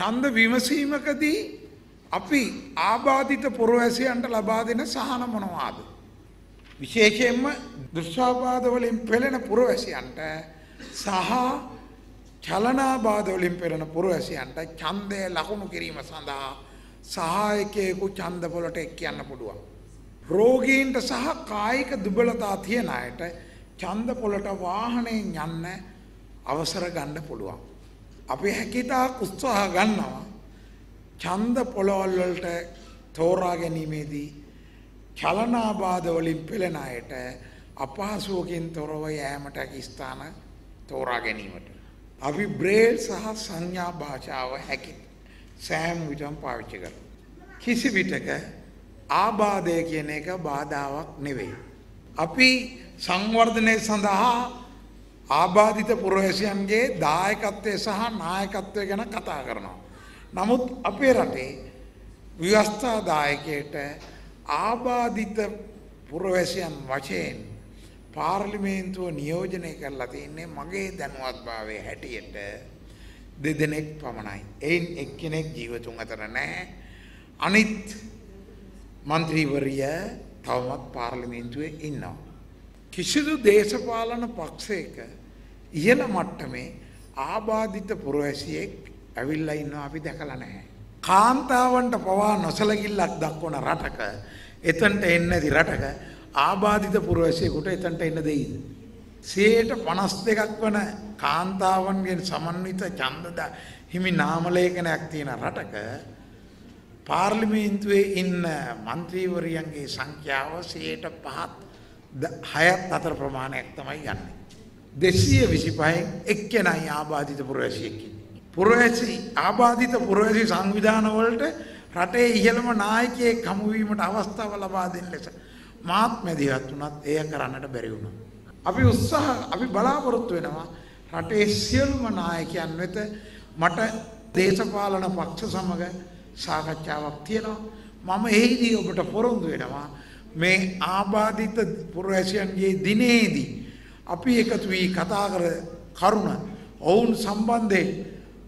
ඡන්ද විමසීමකදී අපි ආබාධිත පුරවැසියන්ට ලබා දෙන සහන මොනවාද? විශේෂයෙන්ම දෘශ්‍යාබාධ වලින් පෙළෙන පුරවැසියන්ට සහ චලනාබාධ වලින් පෙළෙන පුරවැසියන්ට ඡන්දය ලකුණු කිරීම සඳහා සහායකයෙකු ඡන්ද පොලට එක්කයන්න පුළුවන්. රෝගීන්ට සහ කායික දුබලතා තියෙන අයට ඡන්ද පොලට වාහනයෙන් යන්න අවසර ගන්න පුළුවන්. අපි හැකිතාක් උත්සාහ ගන්නවා ඡන්ද පොළවල් වලට තෝරා ගැනීමේදී චලනාබාධ වලින් පෙළෙන අයට අපහසුවකින් තොරව යෑමට හැකි ස්ථාන තෝරා ගැනීමට. අපි බ්‍රේල් සහ සංඥා භාෂාව හැකි සෑම් විටම් පාවිච්චි කර. කිසි විටක ආබාධය කියන එක බාධාවක් නෙවෙයි. අපි සංවර්ධනය සඳහා ආබාධිත පුරවැසියන්ගේ දායකත්වය සහ නායකත්වය ගැන කතා කරනවා. නමුත් අපේ රටේ ව්‍යවස්ථාදායකයට ආබාධිත පුරවැසියන් වශයෙන් පාර්ලිමේන්තුව නියෝජනය කරලා තියන්නේ මගේ දැනුවත්භාවය හැටියට දෙදෙනෙක් පමණයි. එයින් එක්කෙනෙක් ජීවතුන් අතර නෑ. අනිත් මන්ත්‍රීවරිය තවමත් පාර්ලිමේන්තුවේ ඉන්නවා. කිසිදු දේශපාලන පක්ෂයක ඉහළ මට්ටමේ ආබාධිත පුරවැසියෙක් ඇවිල්ලා ඉන්නවා අපි දැකලා නැහැ. කාන්තාවන්ට පවා නොසලකිල්ලක් දක්වන රටක එතන්ට එන්න ඇති රටක ආබාධිත පුරවැසියෙකුට එතන්ට එන්න දෙයිද. සේට පනස් දෙකක් වන කාන්තාවන්ගෙන් සමන්විත චන්දද හිමි නාමලේඛනයක් තියෙන රටක පාර්ලිමේන්තුවේ ඉන්න මන්ත්‍රීවරියන්ගේ සංඛ්‍යාව සයට පහත් හයත් අතර ප්‍රමාණයක් තමයි ගන්නේ. දෙසිය විසිපහෙන් එක්කෙනයි ආබාධිත පුරවැසියෙක්කි. පුරවැසි ආබාධිත පුරවැසි සංවිධානවලට රටේ ඉහළම නායකයෙක් හමුවීමට අවස්ථාව ලබා දෙන්න ලෙස මාත් මැදිහත් වුණත් එය කරන්නට බැරි වුණා. අපි උත්සාහ අපි බලාපොරොත්තු වෙනවා රටේ සියලුම නායකයන් වෙත මට දේශපාලන පක්ෂ සමග සාකච්ඡාවක් තියෙනවා මම එහිදී ඔබට පොරොන්දු වෙනවා මේ ආබාධිත පුරවැසියන්ගේ දිනේදී අපි එකතු වී කතා කර කරුණ ඔවුන් සම්බන්ධයෙන්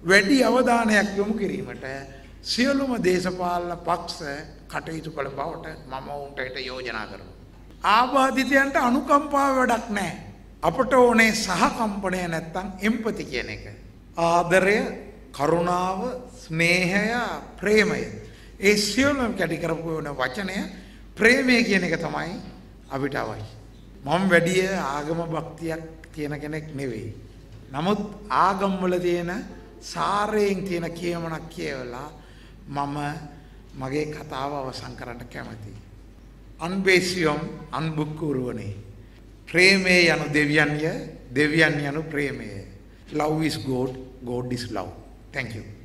වැඩි අවධානයක් යොමු කිරීමට සියලුම දේශපාලන පක්ෂ කටයුතු කළ බවට මම ඔවුන්ට එට යෝජනා කරනවා. ආබාධිතයන්ට අනුකම්පාව වැඩක් නෑ. අපට ඕනේ සහකම්පනය නැත්තං එම්පති කියන එක. ආදරය කරුණාව ස්නේහය ප්‍රේමය. ඒ සියලුම් කැටිකරපු වන වචනය ප්‍රේමය කියන එක තමයි අපිට අවයි. මම වැඩිය ආගම භක්තියක් තියෙන කෙනෙක් නෙවෙයි. නමුත් ආගම්වල තියෙන සාරයෙන් තියෙන කියමනක් කියවලා මම මගේ කතාව අවසන් කරන්න කැමති. අන්බේසියොම් අන්බුක්කූරුවනේ. ප්‍රේමේ යනු දෙවියන්ය දෙවියන් යනු ප්‍රේමය. Love is God, God is love. Thank you.